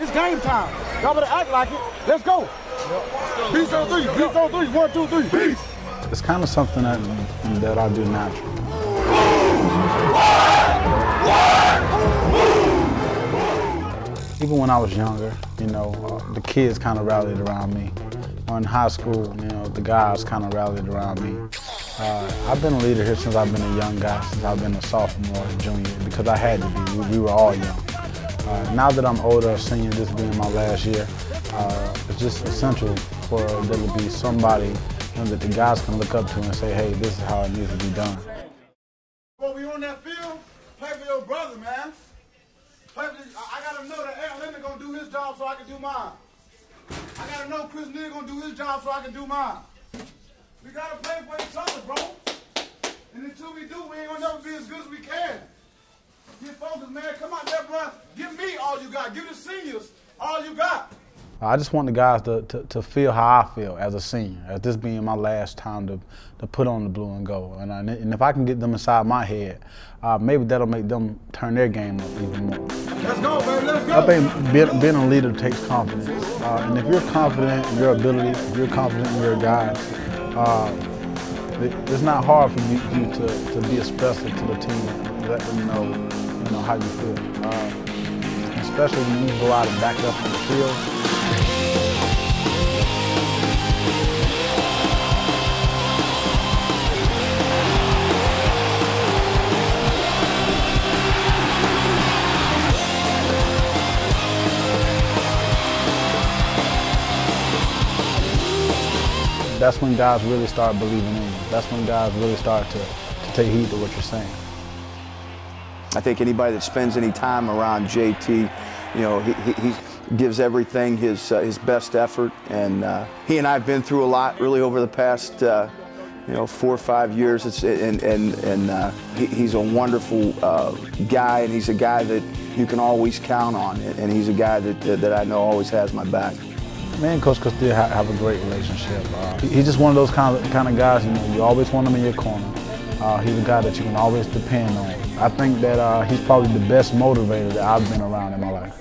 It's game time. Y'all better act like it. Let's go. Beast on three. Beast on three. One, two, three. Beast. It's kind of something that, that I do naturally. Even when I was younger, you know, uh, the kids kind of rallied around me. In high school, you know, the guys kind of rallied around me. Uh, I've been a leader here since I've been a young guy, since I've been a sophomore, junior, because I had to be. We, we were all young. Uh, now that I'm older, senior, this being my last year, uh, it's just essential for there to be somebody you know, that the guys can look up to and say, hey, this is how it needs to be done. When we on that field, play for your brother, man. Play for, I, I gotta know that Aaron Leonard gonna do his job so I can do mine. I gotta know Chris Neal gonna do his job so I can do mine. We gotta play for each other, bro. And until we do, we ain't gonna never be as good as we can. Get focused, man. Come out there, bro. Give me all you got. Give the seniors all you got. I just want the guys to, to, to, feel how I feel as a senior, as this being my last time to, to put on the blue and gold. And, I, and if I can get them inside my head, uh, maybe that'll make them turn their game up even more. Let's go, baby, let's go. I think being, being a leader takes confidence. Uh, and if you're confident in your ability, if you're confident in your guys, uh, it, it's not hard for you, you, to, to be expressive to the team and let them know, you know how you feel. Uh, especially when you go out and back up on the field. that's when guys really start believing in you. That's when guys really start to, to take heed to what you're saying. I think anybody that spends any time around JT, you know, he, he, he gives everything his, uh, his best effort. And uh, he and I have been through a lot really over the past, uh, you know, four or five years. It's, and and, and uh, he, he's a wonderful uh, guy, and he's a guy that you can always count on. And he's a guy that, that I know always has my back. Me and Coach Castillo have a great relationship. Uh, he's just one of those kind of kind of guys. You know, you always want him in your corner. Uh, he's a guy that you can always depend on. I think that uh, he's probably the best motivator that I've been around in my life.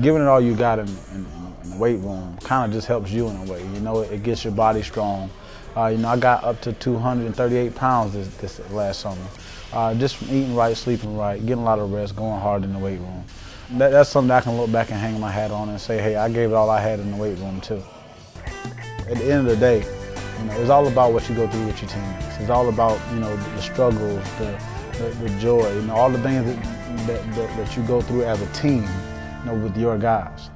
Giving it all you got in, in, in the weight room kind of just helps you in a way. You know, it, it gets your body strong. Uh, you know, I got up to 238 pounds this, this last summer. Uh, just from eating right, sleeping right, getting a lot of rest, going hard in the weight room that, that's something I can look back and hang my hat on and say, hey, I gave it all I had in the weight room too. At the end of the day, you know, it's all about what you go through with your teammates. It's all about, you know, the struggles, the, the, the joy, you know, all the things that, that, that, that you go through as a team, you know, with your guys.